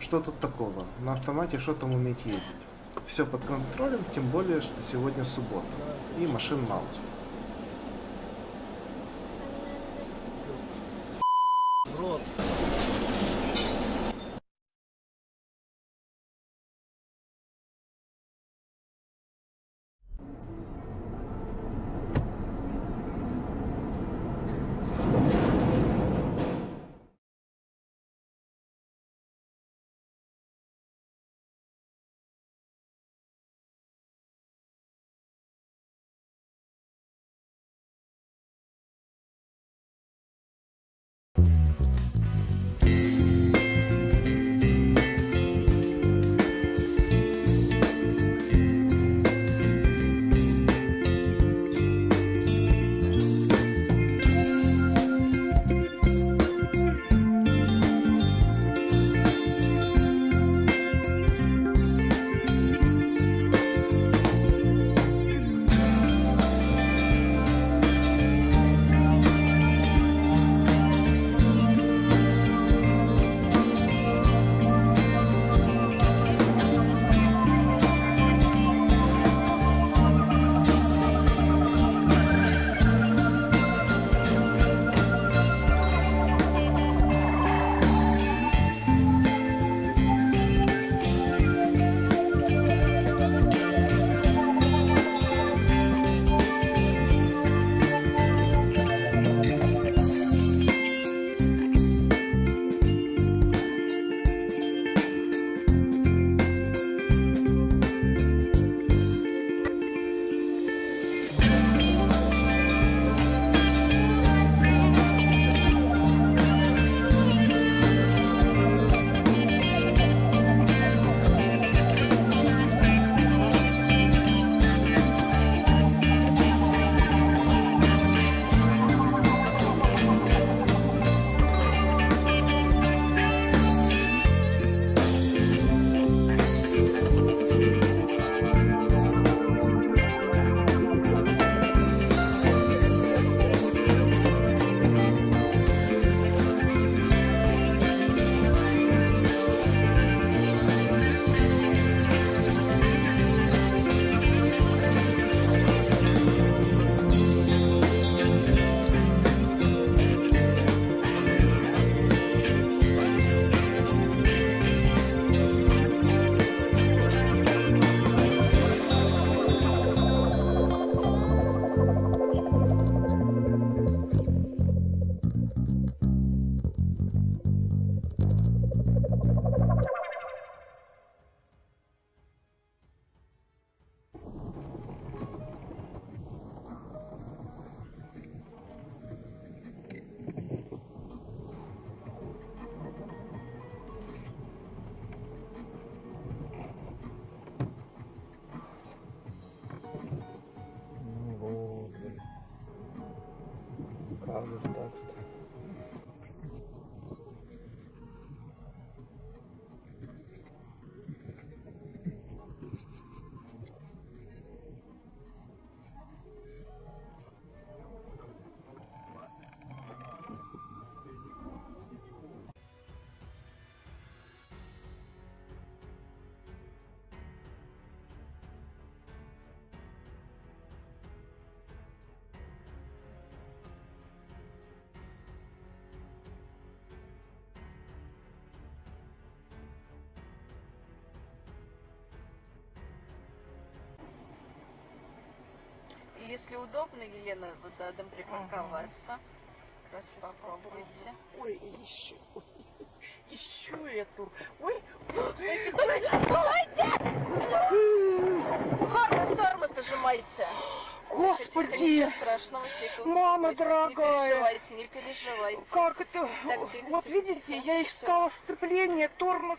что тут такого? На автомате что там уметь ездить? Все под контролем, тем более, что сегодня суббота. И машин мало. Kavrusta. Если удобно, Елена, вот задом припарковаться. Раз попробуйте. Ой, еще. Еще эту. Ой, Стойте, стойте! Стойте! Тормоз, тормоз нажимайте. господи, страшного, тихо. Мама дорогая. Не переживайте, не переживайте. как это? Так, тихо, вот тихо, видите, тихо. я искала сцепление, тормоз.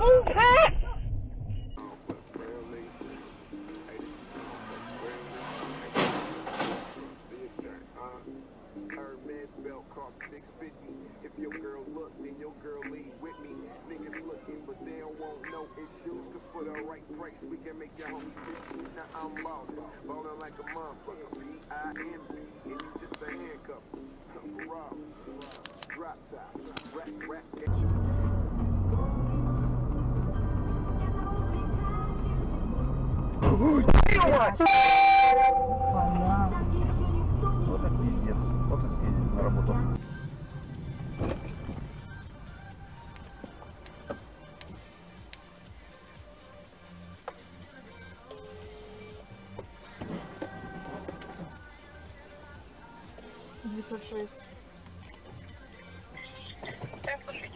full pass. Belt cost 650. If your girl look, then your girl leave with me. Niggas looking, but they don't want no issues. Cause for the right price, we can make your homies bitches. Now I'm lost, ballin' like a motherfucker. B-I-M-B, and you just a handcuff. Come for rob, drop top. Вот это пиздец. Вот и съездили на работу.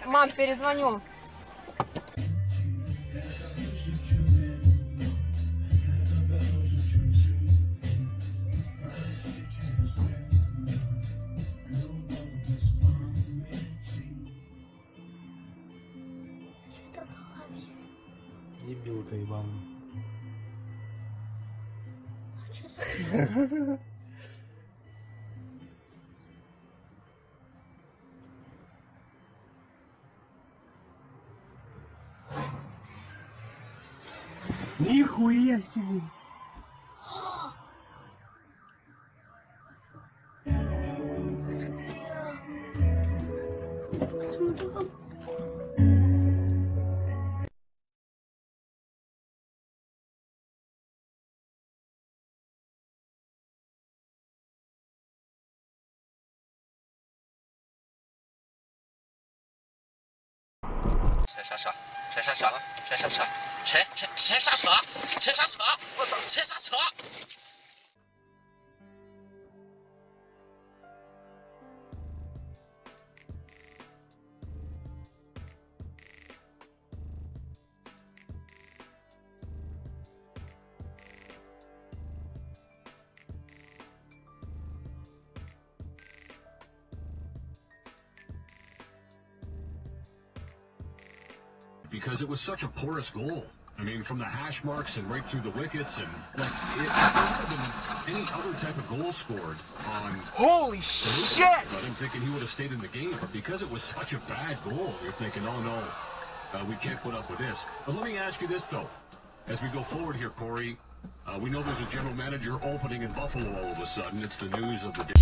Мам, перезвоню. Дебилка ебаная. Нихуя себе! 踩刹车踩刹车踩刹车踩踩踩刹车踩刹车我操！踩刹车 because it was such a porous goal. I mean, from the hash marks and right through the wickets, and like it, it have been any other type of goal scored on. Holy shit! But I'm thinking he would have stayed in the game, but because it was such a bad goal, you're thinking, oh no, uh, we can't put up with this. But let me ask you this though, as we go forward here, Corey. Uh, we know there's a general manager opening in Buffalo all of a sudden. It's the news of the day.